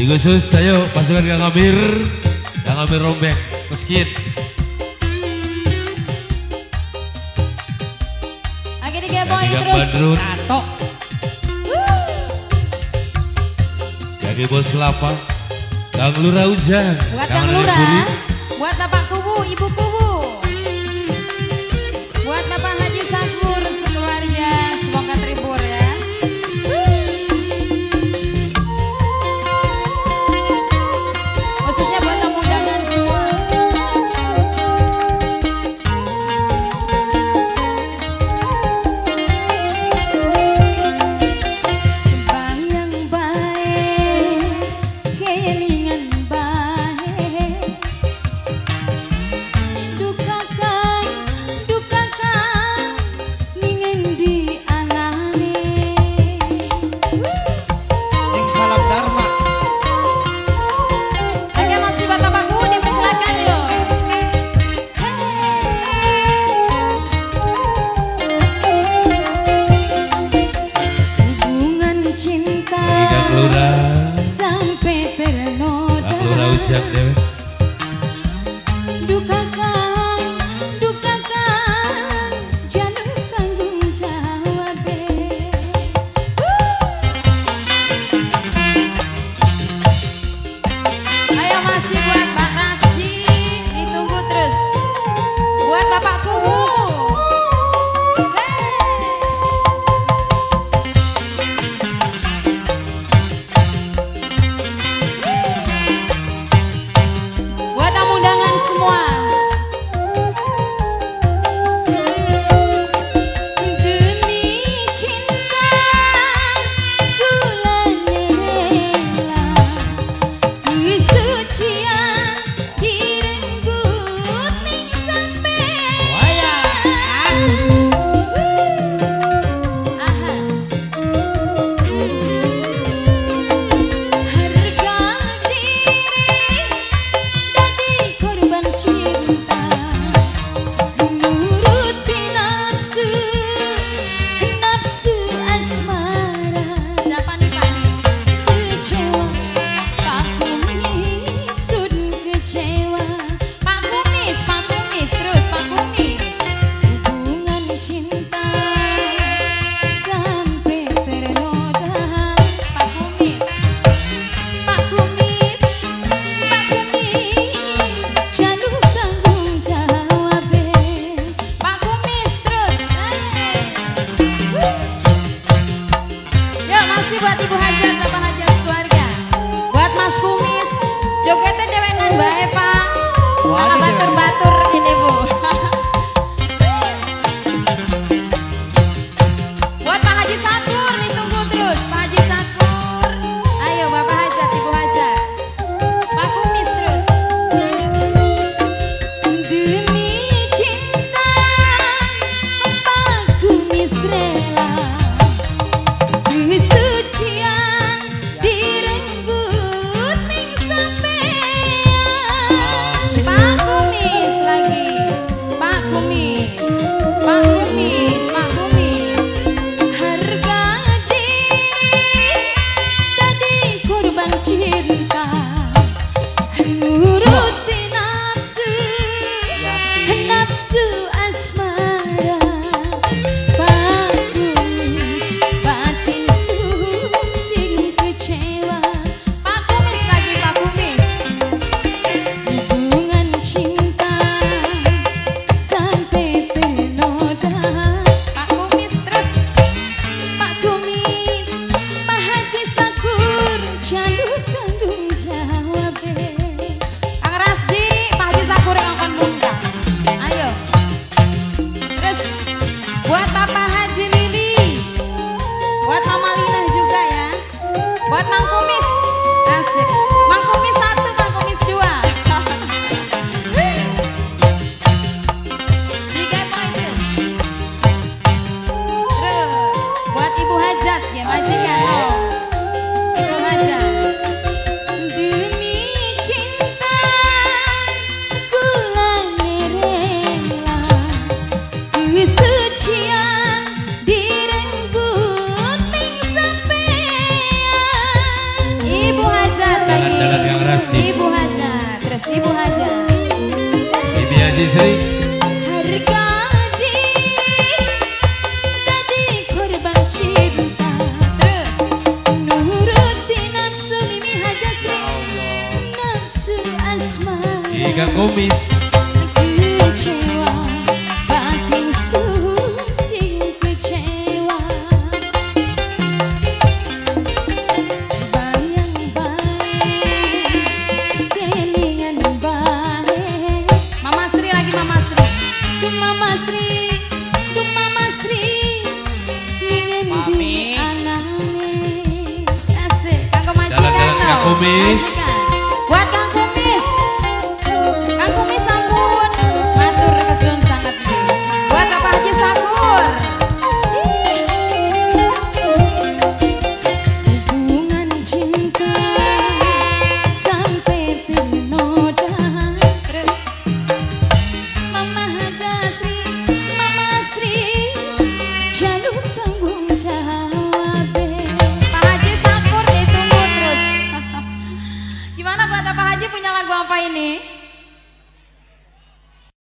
Di khusus ayo pasukan Kang Amir. Kang Amir rombeng meskin. Oke digeboy terus. Badrun. Tato. Bos kelapa. Kang Lura hujan, Buat Kang, Kang Lura. Buat Bapak Kubu, Ibu Kubu. Buat Bapak Haji. Pernota Aku ora ujab dewe Jogetnya dewenan bae, Pak. Malah batur-batur ini, Bu. Haji Sri Harga korban cinta. Terus. Nuruti nafsu Mimi Hajasri Nafsu asma. Iga Kumis Mama Sri Duh Mama Sri Ingin di anane Asik. Kanggo majikan. Kang Kumis. Majikan. ने